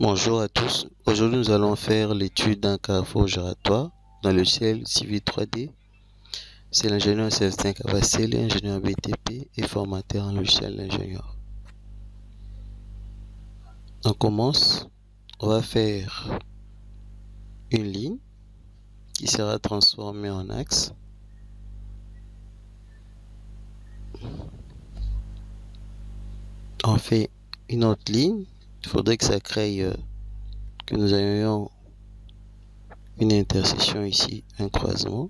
Bonjour à tous. Aujourd'hui, nous allons faire l'étude d'un carrefour giratoire dans le ciel Civil 3D. C'est l'ingénieur Célestin Cavacelli, ingénieur BTP et formateur en logiciel d'ingénieur. On commence. On va faire une ligne qui sera transformée en axe. On fait une autre ligne il faudrait que ça crée euh, que nous ayons une intersection ici, un croisement.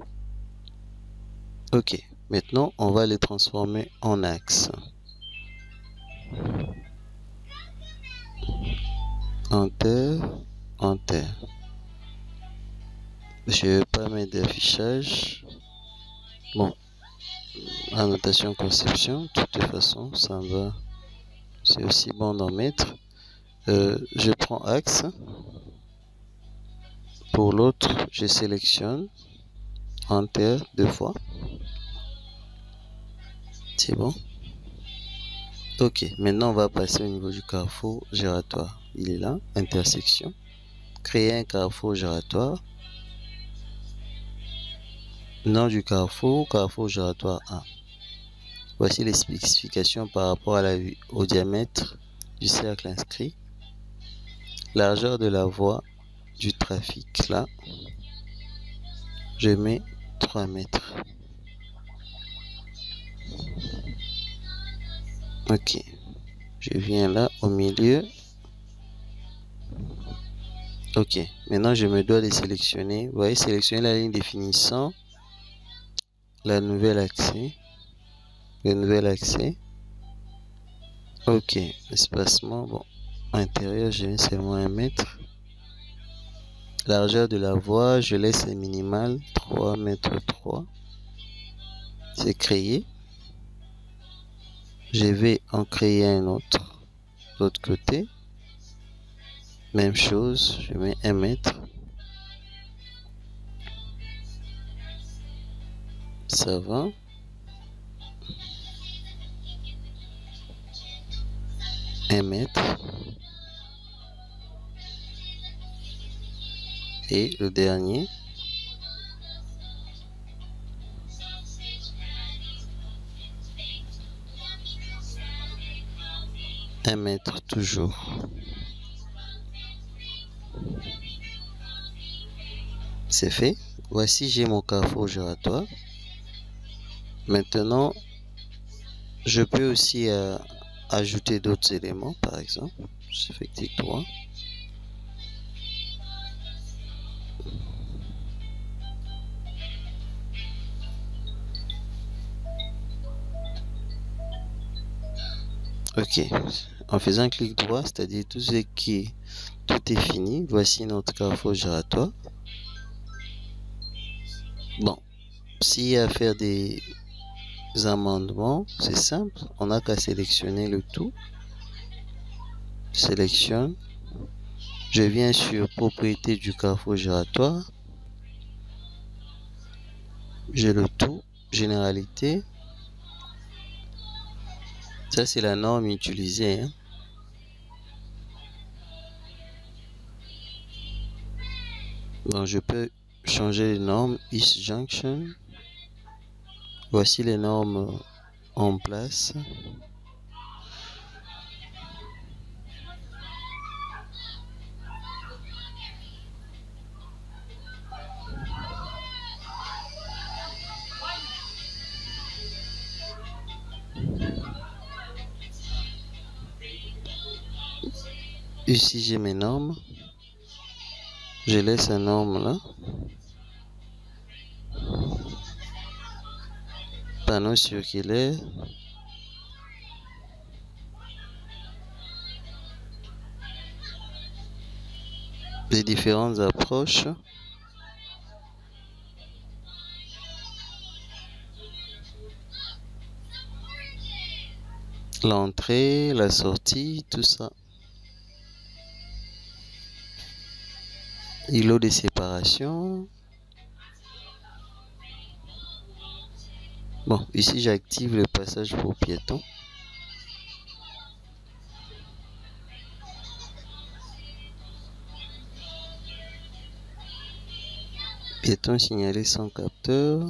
Ok, maintenant on va les transformer en axe. Enter, Enter. Je vais pas mettre d'affichage. Bon, annotation conception, de toute façon, ça va. C'est aussi bon d'en mettre. Euh, je prends axe. Pour l'autre, je sélectionne Enter deux fois. C'est bon? Ok, maintenant on va passer au niveau du carrefour giratoire. Il est là, intersection. Créer un carrefour giratoire. Nom du carrefour, carrefour giratoire 1. Voici les spécifications par rapport au diamètre du cercle inscrit largeur de la voie du trafic là. Je mets 3 mètres. Ok. Je viens là au milieu. Ok. Maintenant je me dois de sélectionner. Vous voyez sélectionner la ligne définissant la nouvelle accès. Le nouvel accès. Ok. Espacement bon intérieur, je mets seulement un mètre. Largeur de la voie, je laisse minimal 3 mètres 3. C'est créé. Je vais en créer un autre. L'autre côté. Même chose, je mets un mètre. Ça va. Un mètre. Et le dernier. Un mètre toujours. C'est fait. Voici j'ai mon carrefour giratoire. Maintenant je peux aussi euh, ajouter d'autres éléments par exemple. Je fais Ok, en faisant clic droit, c'est-à-dire tout ce qui tout est fini, voici notre carrefour giratoire. Bon, s'il y a à faire des amendements, c'est simple, on n'a qu'à sélectionner le tout. Sélectionne. Je viens sur propriété du carrefour giratoire. J'ai le tout, généralité, ça, c'est la norme utilisée. Hein. Bon, je peux changer les normes East Junction. Voici les normes en place. Ici, j'ai mes normes. Je laisse un norme là. Panneau circulaire. Les différentes approches. L'entrée, la sortie, tout ça. îlot de séparation. Bon, ici j'active le passage pour piétons. Piéton signalé sans capteur.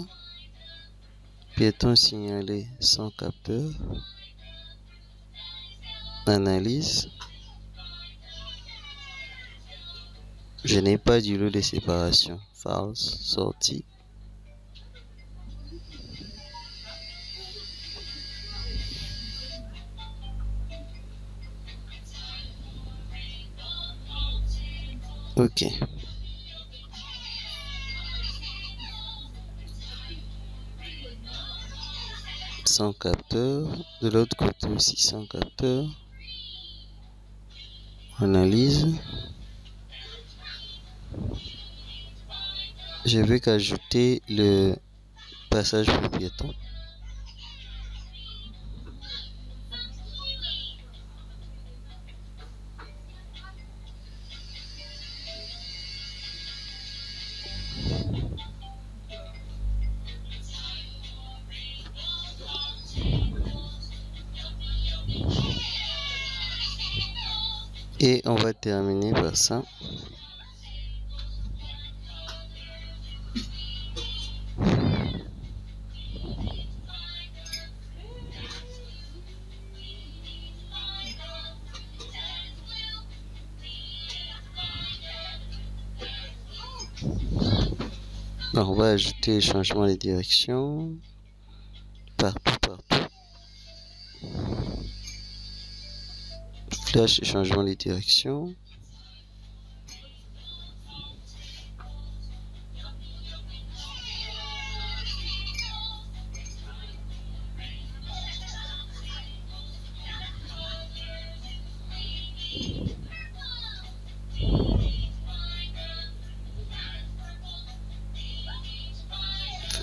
Piéton signalé sans capteur. Analyse. Je n'ai pas du lot de séparation. False. Sortie. Ok. Sans capteur. De l'autre côté aussi sans capteur. Analyse. Je vais qu'ajouter le passage pour piéton. Et on va terminer par ça. On va ajouter changement de direction partout, partout. Flash et changement de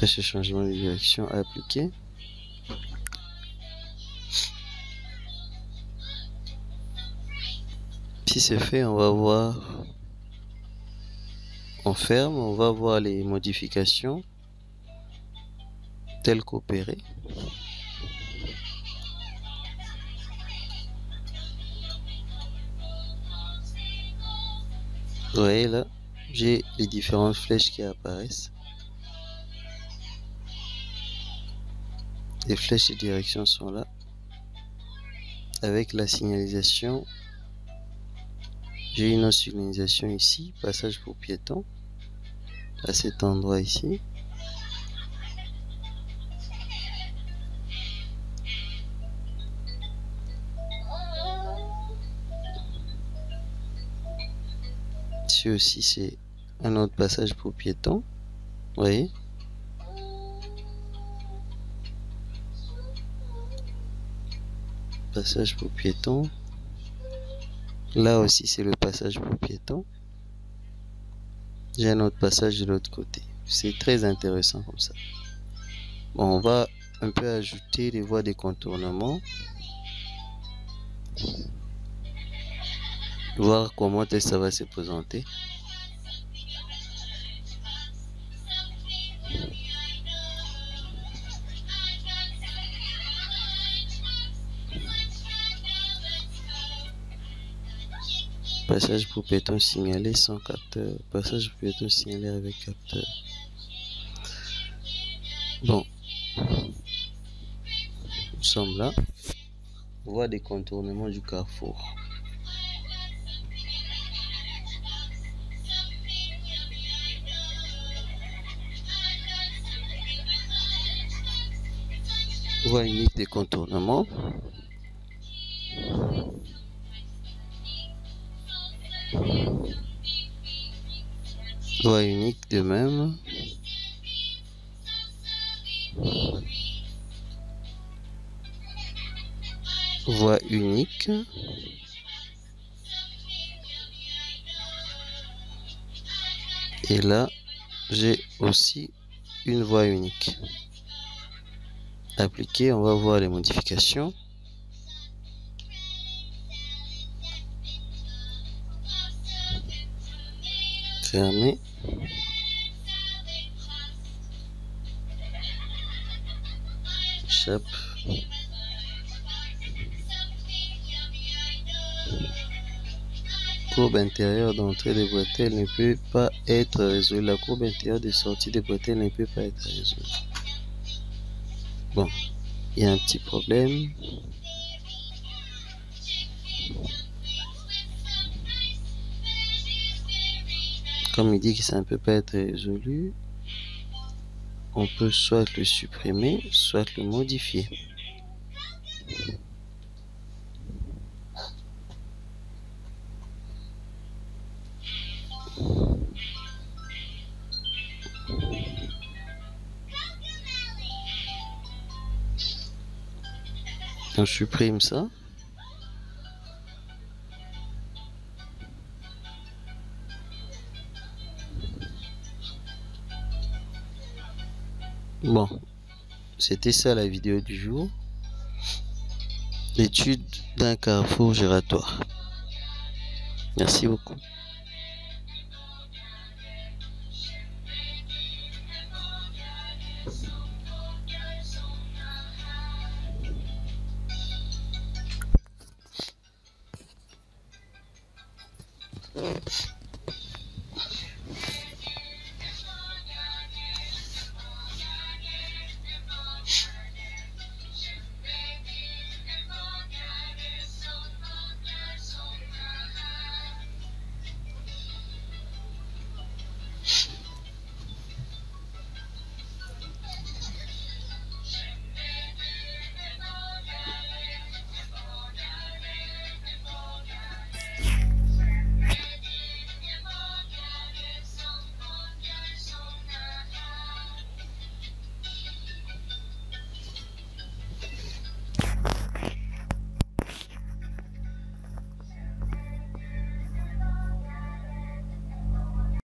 ce changement de direction à appliquer. Si c'est fait, on va voir, on ferme, on va voir les modifications telles qu'opérées. Vous voyez là, j'ai les différentes flèches qui apparaissent. Les flèches de direction sont là. Avec la signalisation, j'ai une autre signalisation ici, passage pour piétons, à cet endroit ici. Ici aussi, c'est un autre passage pour piétons. Vous voyez passage pour piétons. Là aussi, c'est le passage pour piétons. J'ai un autre passage de l'autre côté. C'est très intéressant comme ça. Bon, on va un peu ajouter les voies de contournement. Voir comment ça va se présenter. Passage pour piéton signalé sans capteur. Passage pour piéton signalé avec capteur. Bon. Nous sommes là. Voie des contournements du carrefour. Voie unique des contournements. Voie unique de même. Voie unique. Et là, j'ai aussi une voie unique. Appliquer, on va voir les modifications. Fermer. courbe intérieure d'entrée de bretelles ne peut pas être résolue. La courbe intérieure de sortie de bretelles ne peut pas être résolue. Bon, il y a un petit problème. Comme il dit que ça ne peut pas être résolu, on peut soit le supprimer, soit le modifier. On supprime ça. Bon, c'était ça la vidéo du jour. L'étude d'un carrefour giratoire. Merci beaucoup.